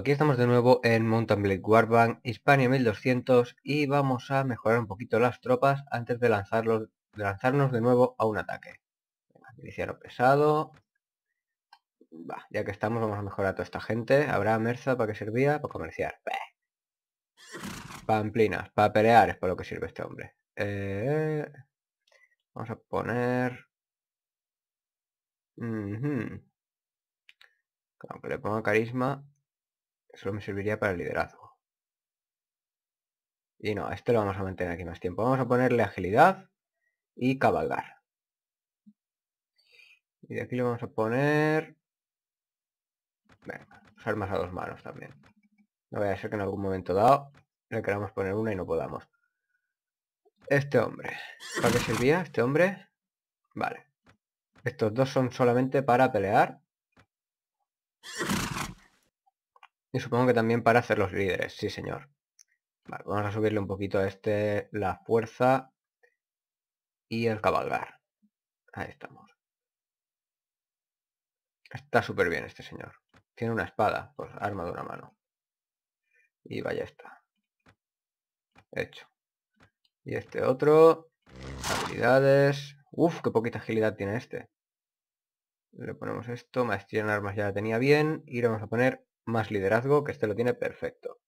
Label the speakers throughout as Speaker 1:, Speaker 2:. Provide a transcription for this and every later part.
Speaker 1: aquí estamos de nuevo en Mountain Blade Warband Hispania 1200 y vamos a mejorar un poquito las tropas antes de, lanzarlos, de lanzarnos de nuevo a un ataque. miliciano pesado. Ya que estamos vamos a mejorar a toda esta gente. Habrá Merza para qué servía, para comerciar. Pamplinas, para pelear es para lo que sirve este hombre. Eh, vamos a poner... Aunque le ponga carisma, solo me serviría para el liderazgo. Y no, este lo vamos a mantener aquí más tiempo. Vamos a ponerle agilidad y cabalgar. Y de aquí le vamos a poner... Venga, armas a dos manos también. No vaya a ser que en algún momento dado le queramos poner una y no podamos. Este hombre. ¿Para qué servía este hombre? Vale. Estos dos son solamente para pelear y supongo que también para hacer los líderes, sí señor. vamos a subirle un poquito a este la fuerza y el cabalgar. Ahí estamos. Está súper bien este señor. Tiene una espada, pues arma de una mano. Y vaya está. Hecho. Y este otro. Habilidades. Uf, qué poquita agilidad tiene este. Le ponemos esto, maestría en armas ya la tenía bien. Y le vamos a poner más liderazgo, que este lo tiene perfecto.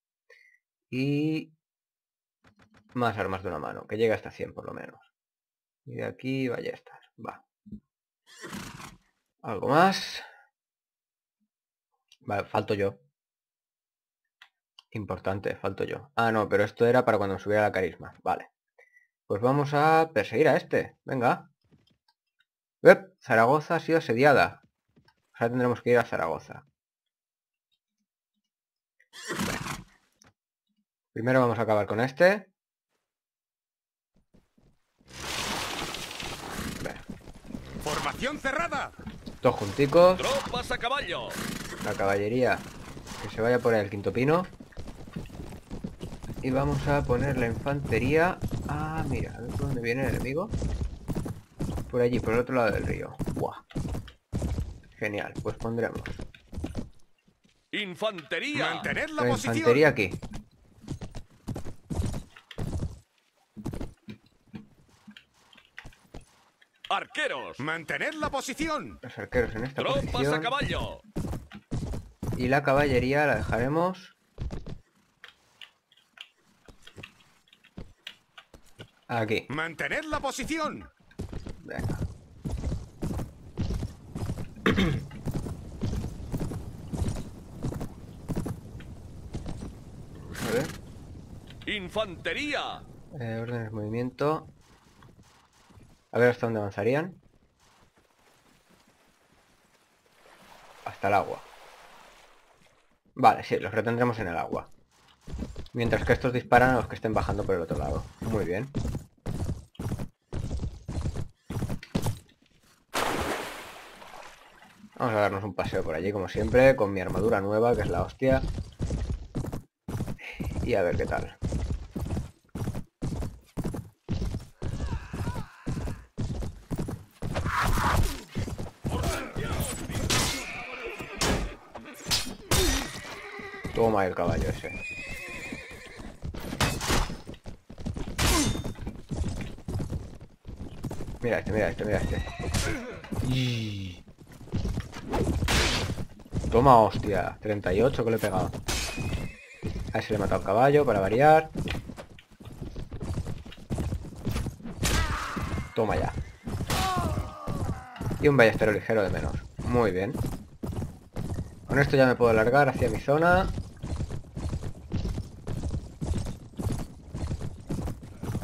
Speaker 1: Y más armas de una mano, que llega hasta 100 por lo menos. Y de aquí ballestas, va. Algo más. Vale, falto yo. Importante, falto yo. Ah, no, pero esto era para cuando subiera la carisma. Vale. Pues vamos a perseguir a este. Venga. Zaragoza ha sido asediada. Ahora tendremos que ir a Zaragoza. Primero vamos a acabar con este.
Speaker 2: Formación cerrada.
Speaker 1: Dos junticos.
Speaker 2: Tropas a caballo.
Speaker 1: La caballería que se vaya por el quinto pino. Y vamos a poner la infantería. Ah, mira, a ver por dónde viene el enemigo. Por allí, por el otro lado del río. Buah. Genial, pues pondremos.
Speaker 2: Infantería.
Speaker 1: Mantener la, infantería aquí.
Speaker 2: Arqueros. Mantener la posición.
Speaker 1: Los arqueros en esta
Speaker 2: Tropas
Speaker 1: posición.
Speaker 2: a caballo.
Speaker 1: Y la caballería la dejaremos aquí.
Speaker 2: Mantener la posición.
Speaker 1: Venga. A ver.
Speaker 2: Infantería.
Speaker 1: Eh, órdenes de movimiento. A ver hasta dónde avanzarían. Hasta el agua. Vale, sí, los retendremos en el agua. Mientras que estos disparan a los que estén bajando por el otro lado. Muy bien. Vamos a darnos un paseo por allí, como siempre, con mi armadura nueva, que es la hostia. Y a ver qué tal. Toma el caballo ese. Mira este, mira este, mira este. Toma, hostia. 38 que le he pegado. A ese le he matado al caballo para variar. Toma ya. Y un ballestero ligero de menos. Muy bien. Con esto ya me puedo alargar hacia mi zona.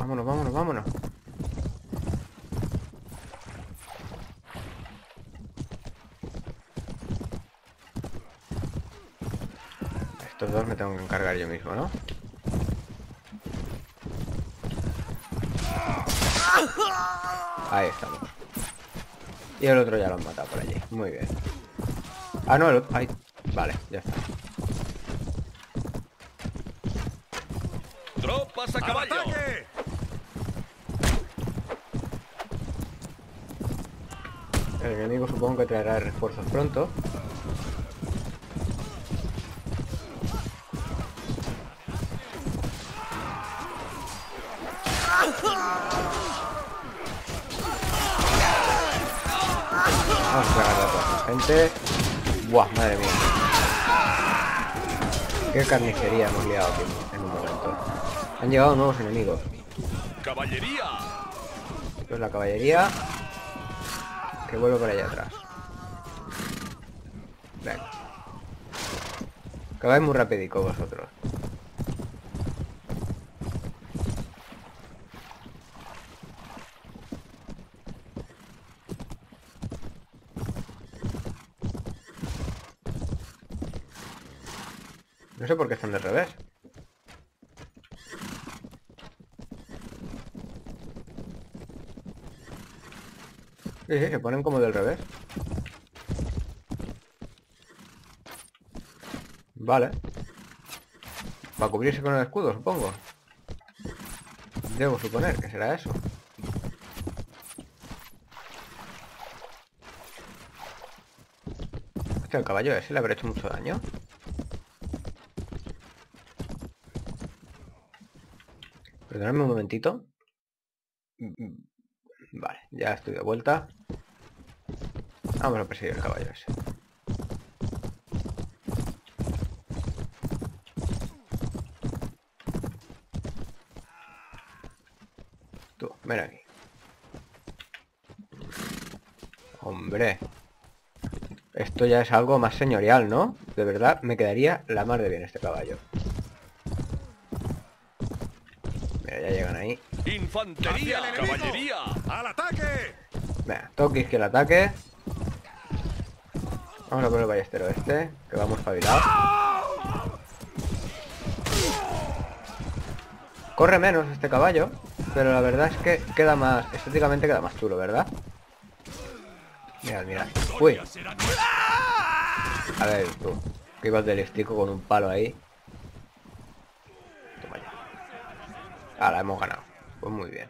Speaker 1: Vámonos, vámonos, vámonos. Estos dos me tengo que encargar yo mismo, ¿no? Ahí estamos. Y el otro ya lo han matado por allí. Muy bien. Ah, no, el otro... Ahí. Vale, ya está.
Speaker 2: Tropas a caballo.
Speaker 1: El enemigo supongo que traerá refuerzos pronto. Gente. Buah, madre mía. Qué carnicería hemos liado aquí en un momento. Han llegado nuevos enemigos.
Speaker 2: Caballería.
Speaker 1: Pues la caballería. Que vuelve por allá atrás. Venga. Vais muy rapidico vosotros. Sé por qué están de revés. Sí, sí, se ponen como del revés. Vale. Va a cubrirse con el escudo, supongo. Debo suponer que será eso. Hostia, el caballo ese le habrá hecho mucho daño. Perdonadme un momentito. Vale, ya estoy de vuelta. Vamos a perseguir el caballo ese. Tú, ven aquí. Hombre. Esto ya es algo más señorial, ¿no? De verdad, me quedaría la mar de bien este caballo. Mira, ya llegan ahí.
Speaker 2: Infantería. Caballería.
Speaker 3: ¡Al ataque!
Speaker 1: Venga, Tokis que el ataque. Vamos a poner el ballestero este, que vamos espabilado. Corre menos este caballo, pero la verdad es que queda más, estéticamente queda más chulo, ¿verdad? Mirad, mirad. Uy, a ver tú, que ibas del estico con un palo ahí. Toma ya. Ahora hemos ganado. Pues muy bien.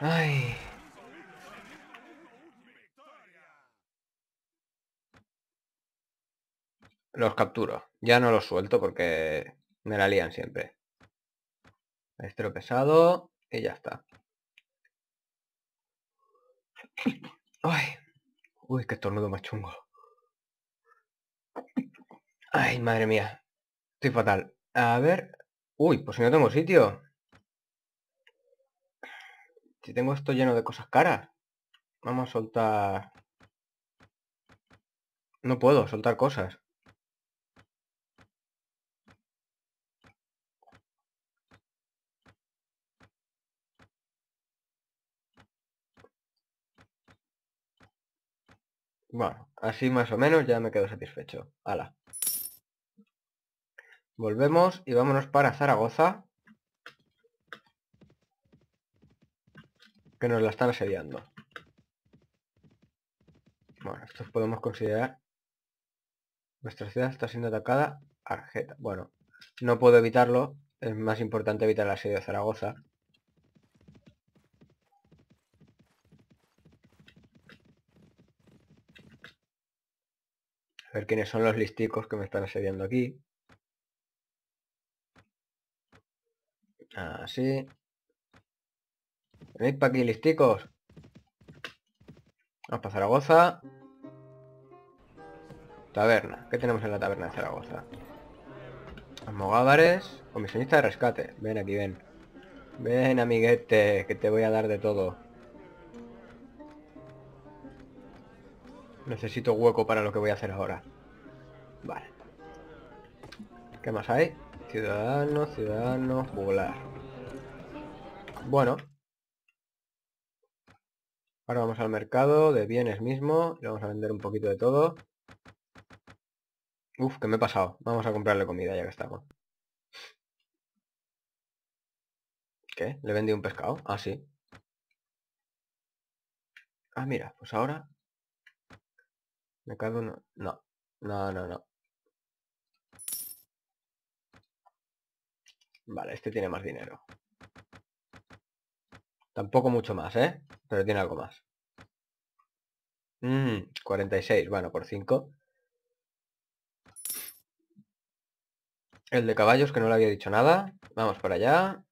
Speaker 1: Ay. Los capturo. Ya no los suelto porque me la lían siempre. Estero pesado y ya está. Ay. Uy, qué estornudo más chungo. Ay, madre mía. Estoy fatal. A ver. Uy, pues si no tengo sitio. Si tengo esto lleno de cosas caras. Vamos a soltar... No puedo soltar cosas. Bueno, así más o menos ya me quedo satisfecho. Hala. Volvemos y vámonos para Zaragoza. Que nos la están asediando. Bueno, esto podemos considerar... Nuestra ciudad está siendo atacada. Argeta. Bueno, no puedo evitarlo. Es más importante evitar el asedio de Zaragoza. A ver quiénes son los listicos que me están asediando aquí. Así. Venid para aquí, listicos. Vamos para Zaragoza. Taberna. ¿Qué tenemos en la taberna de Zaragoza? Almogávares. Comisionista de rescate. Ven aquí, ven. Ven, amiguete, que te voy a dar de todo. Necesito hueco para lo que voy a hacer ahora. Vale. ¿Qué más hay? Ciudadano, ciudadano, juglar. Bueno. Ahora vamos al mercado de bienes mismo. Le vamos a vender un poquito de todo. Uf, que me he pasado. Vamos a comprarle comida ya que estamos. ¿Qué? ¿Le vendí un pescado? Ah, sí. Ah, mira, pues ahora... Me cago. No. No, no, no. Vale, este tiene más dinero. Tampoco mucho más, ¿eh? Pero tiene algo más. Mmm, 46. Bueno, por 5. El de caballos, que no le había dicho nada. Vamos para allá.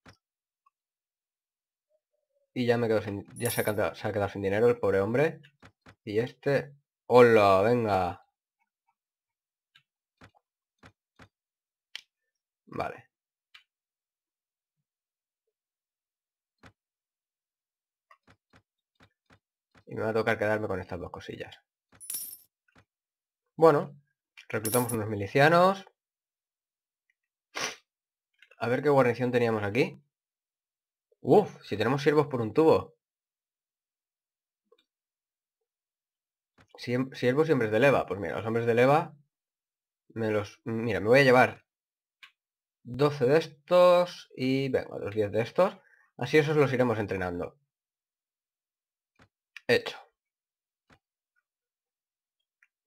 Speaker 1: Y ya me quedo sin... Ya se ha, quedado, se ha quedado sin dinero el pobre hombre. Y este... ¡Hola! Venga. Vale. Y me va a tocar quedarme con estas dos cosillas. Bueno, reclutamos unos milicianos. A ver qué guarnición teníamos aquí. Uf, si tenemos siervos por un tubo. Siervos y hombres de leva. Pues mira, los hombres de leva me los... Mira, me voy a llevar 12 de estos y venga, los 10 de estos. Así esos los iremos entrenando. Hecho.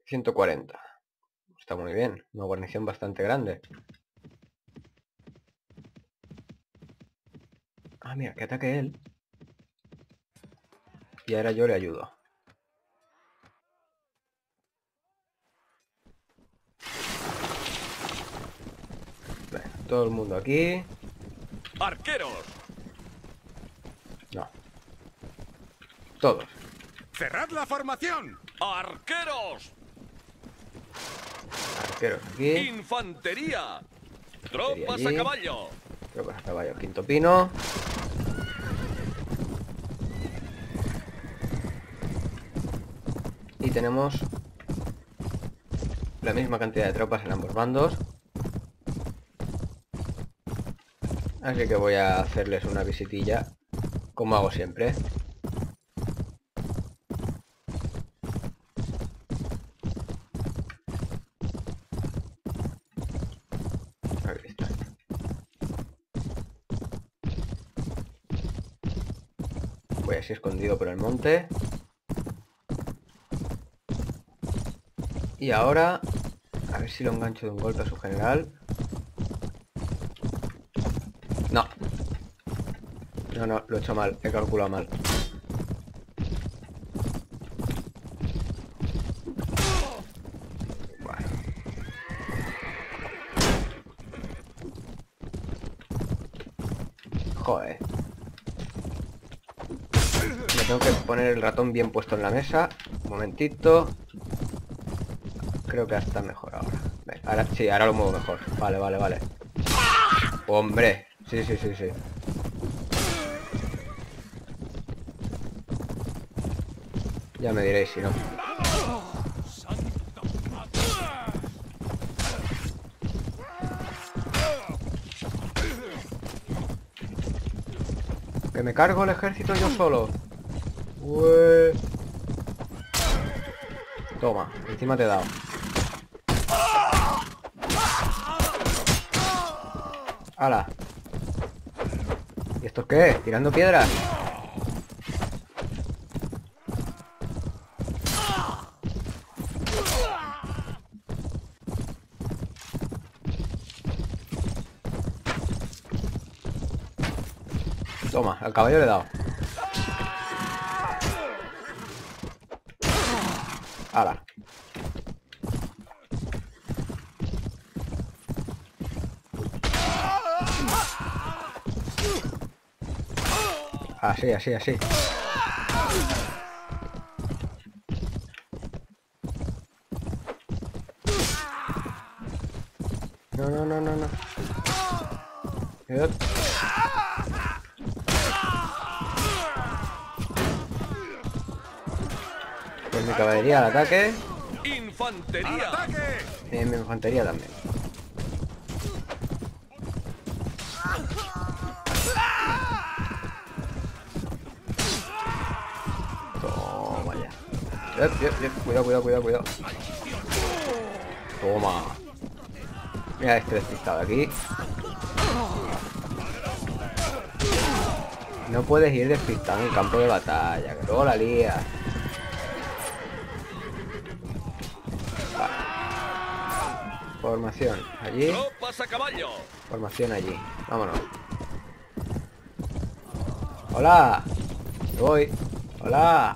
Speaker 1: 140. Está muy bien. Una guarnición bastante grande. Ah, mira, que ataque él. Y ahora yo le ayudo. todo el mundo aquí.
Speaker 2: ¡Arqueros!
Speaker 1: No. Todos.
Speaker 2: ¡Cerrad la formación! ¡Arqueros!
Speaker 1: Arqueros aquí.
Speaker 2: ¡Infantería! ¡Tropas a caballo!
Speaker 1: Tropas a caballo. Quinto pino. Y tenemos la misma cantidad de tropas en ambos bandos. Así que voy a hacerles una visitilla, como hago siempre. Voy así escondido por el monte. Y ahora, a ver si lo engancho de un golpe a su general. No. No, no, lo he hecho mal. He calculado mal. Joder. Me tengo que el ratón bien puesto en la mesa. Un momentito. Creo que está mejor ahora. ahora sí, ahora lo muevo mejor. Vale, vale, vale. Hombre, Sí, sí, sí, sí. Ya me diréis si no. Que me cargo el ejército yo solo. Toma, encima te he dado. ¡Hala! ¿Esto qué? ¿Tirando piedras? Toma, al caballo le he dado. ¡Hala! Así, así, así. No, no, no, no, no. Pues mi caballería al ataque.
Speaker 2: ¡Infantería!
Speaker 1: Y mi infantería también. Cuidado, cuidado, cuidado, cuidado. Toma. Mira este despistado aquí. No puedes ir despistado en el campo de batalla, que luego la lías. Formación allí. Formación allí. Vámonos. Hola. Voy. Hola.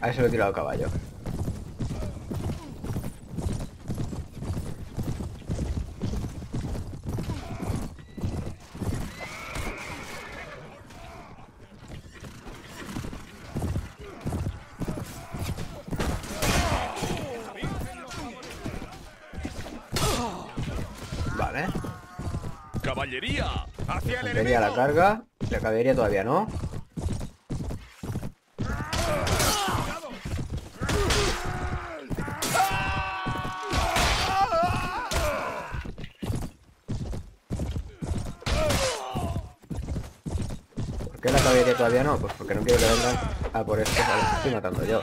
Speaker 1: A eso lo he tirado caballo.
Speaker 2: Caballería. Hacia el
Speaker 1: la carga. La caballería todavía no. ¿Por qué la caballería todavía no? Pues porque no quiero que vengan a por estos a los que estoy matando yo.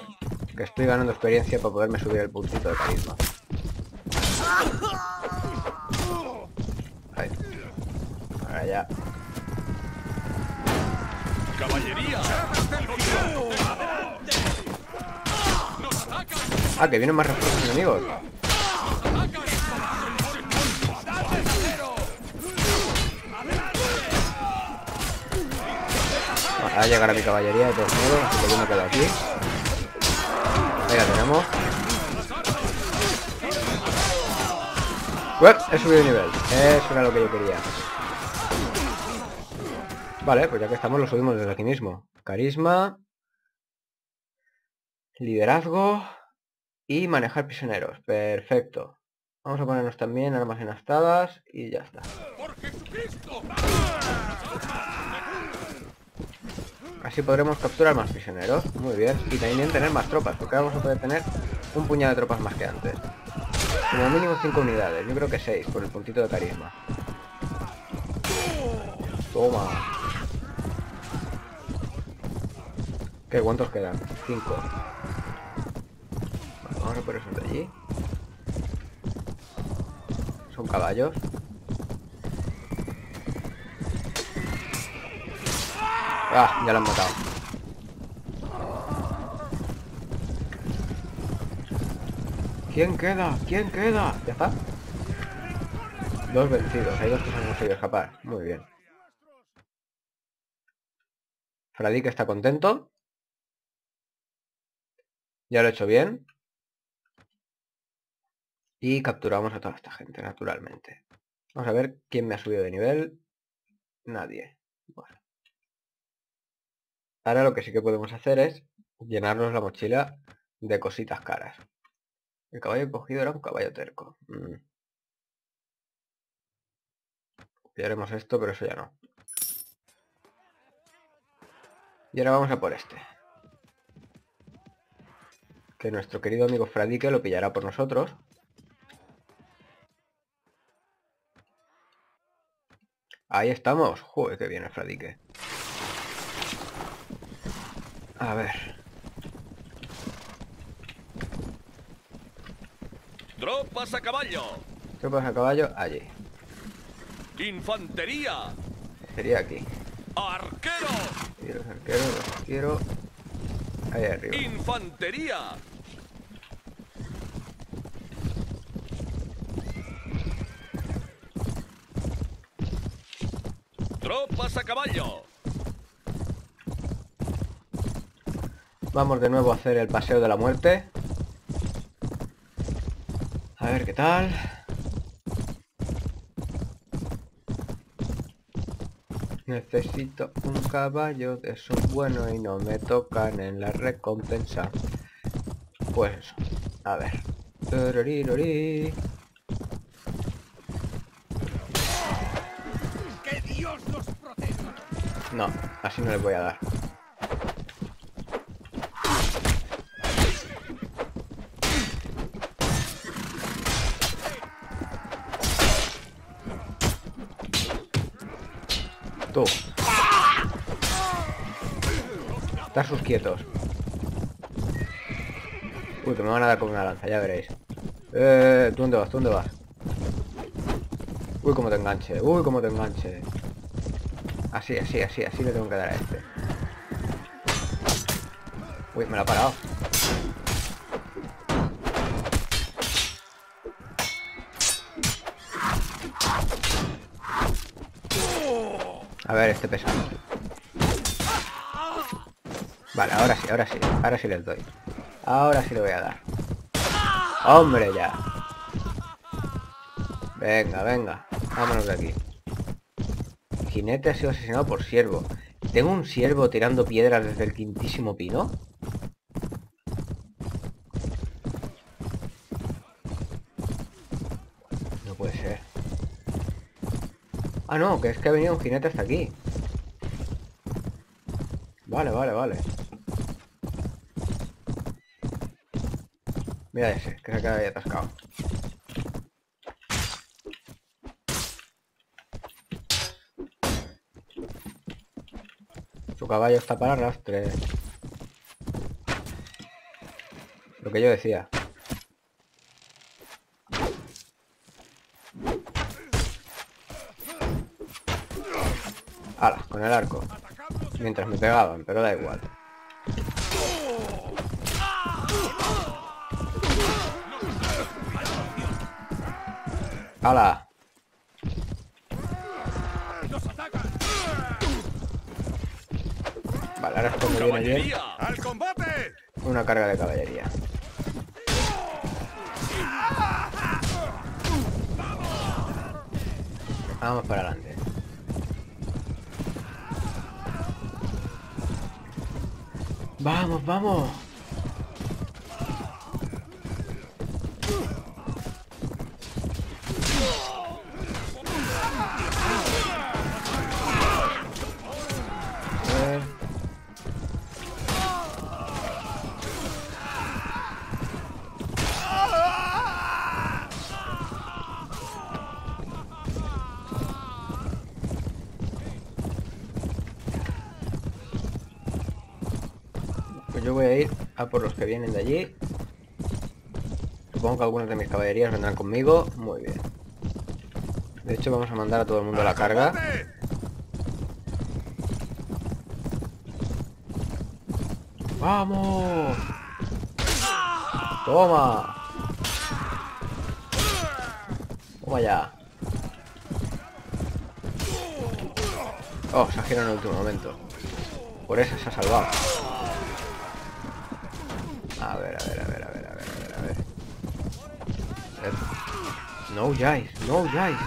Speaker 1: Que estoy ganando experiencia para poderme subir el puntito de carisma. Ahí. Ahora ya.
Speaker 2: Caballería.
Speaker 1: Ah, que vienen más refuerzos enemigos. Va a llegar a mi caballería de todos modos, así que yo me quedo aquí. Ahí la tenemos. Uep, he subido de nivel. Eso era lo que yo quería. Vale, pues ya que estamos lo subimos desde aquí mismo. Carisma. Liderazgo. Y manejar prisioneros. Perfecto. Vamos a ponernos también armas enastadas y ya está. Así podremos capturar más prisioneros. Muy bien. Y también tener más tropas, porque vamos a poder tener un puñado de tropas más que antes. Como mínimo 5 unidades. Yo creo que 6 por el puntito de carisma. Toma. ¿Qué? ¿Cuántos quedan? 5. Vamos a por esos de allí. Son caballos. Ah, ya lo han matado. ¿Quién queda? ¿Quién queda? ¿Ya está? Dos vencidos. Hay dos que se han conseguido escapar. Muy bien. Fradik está contento. Ya lo he hecho bien. Y capturamos a toda esta gente, naturalmente. Vamos a ver quién me ha subido de nivel. Nadie. Bueno. Ahora lo que sí que podemos hacer es llenarnos la mochila de cositas caras. El caballo cogido era un caballo terco. Mm. Copiaremos esto, pero eso ya no. Y ahora vamos a por este. Que nuestro querido amigo Fradique lo pillará por nosotros. Ahí estamos. Joder, que viene Fradique. A ver.
Speaker 2: Tropas a caballo.
Speaker 1: Tropas a caballo, allí.
Speaker 2: Infantería.
Speaker 1: Sería aquí.
Speaker 2: Arqueros.
Speaker 1: Y los arqueros los quiero ahí arriba.
Speaker 2: Infantería. Tropas a caballo.
Speaker 1: Vamos de nuevo a hacer el paseo de la muerte. A ver qué tal. Necesito un caballo de esos buenos y no me tocan en la recompensa. Pues eso. A ver. No, así no les voy a dar. Tú. Estar sus quietos. Uy, que me van a dar con una lanza, ya veréis. Eh, ¿tú dónde vas? ¿Tú dónde vas? Uy, cómo te enganche. Uy, cómo te enganche. Así, así, así, así le tengo que dar a este. Uy, me lo ha parado. A ver, este pesado. Vale, ahora sí, ahora sí. Ahora sí les doy. Ahora sí le voy a dar. ¡Hombre, ya! Venga, venga. Vámonos de aquí. Jinete ha sido asesinado por siervo. ¿Tengo un siervo tirando piedras desde el quintísimo pino? No puede ser. Ah, no, que es que ha venido un jinete hasta aquí. Vale, vale, vale. Mira ese, que se queda ahí atascado. Su caballo está para arrastre. Lo que yo decía. Ala, con el arco. Mientras me pegaban, pero da igual. ¡Hala! Vale, ahora es cuando viene bien.
Speaker 2: ¡Al combate!
Speaker 1: una carga de caballería. Vamos para adelante. Vamos, vamos. Por los que vienen de allí. Supongo que algunos de mis caballerías vendrán conmigo. Muy bien. De hecho, vamos a mandar a todo el mundo a la carga. ¡Vamos! ¡Toma! ¡Toma ya! Oh, se ha girado en el último momento. Por eso se ha salvado. A ver, a ver, a ver, a ver, a ver, a ver, a ver. No huyáis, no huyáis.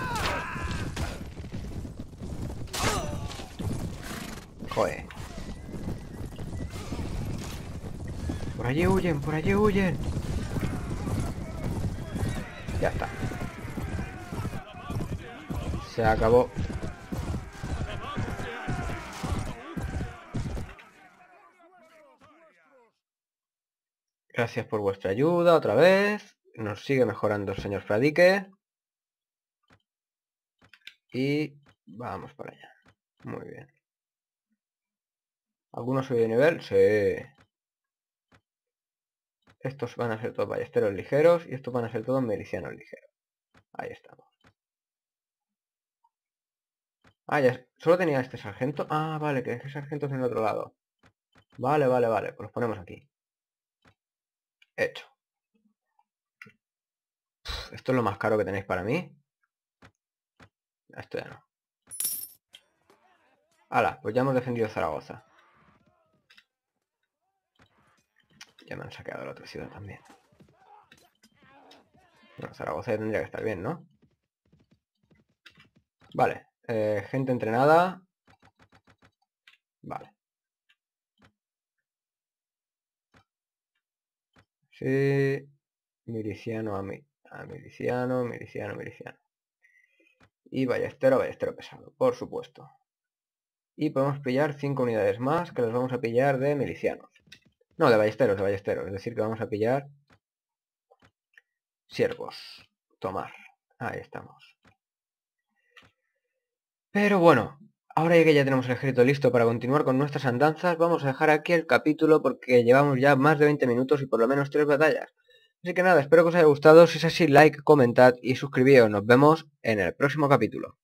Speaker 1: Joder. Por allí huyen, por allí huyen. Ya está. Se acabó. Gracias por vuestra ayuda otra vez. Nos sigue mejorando el señor Fradique. Y vamos para allá. Muy bien. ¿Alguno sube de nivel? Sí. Estos van a ser todos ballesteros ligeros y estos van a ser todos milicianos ligeros. Ahí estamos. Ah, ya. Solo tenía este sargento. Ah, vale, que ese sargento es en el otro lado. Vale, vale, vale. Pues los ponemos aquí. Hecho. Esto es lo más caro que tenéis para mí. Esto ya no. Hala, pues ya hemos defendido Zaragoza. Ya me han saqueado la otra ciudad también. Bueno, Zaragoza ya tendría que estar bien, ¿no? Vale. eh, gente entrenada. Vale. Sí. Miliciano a, mi, a miliciano, miliciano, miliciano. Y ballestero, ballestero pesado, por supuesto. Y podemos pillar 5 unidades más que las vamos a pillar de milicianos. No, de ballesteros, de ballesteros. Es decir, que vamos a pillar siervos. Tomar. Ahí estamos. Pero bueno, ahora ya que ya tenemos el ejército listo para continuar con nuestras andanzas, vamos a dejar aquí el capítulo porque llevamos ya más de 20 minutos y por lo menos 3 batallas. Así que nada, espero que os haya gustado. Si es así, like, comentad y suscribíos. Nos vemos en el próximo capítulo.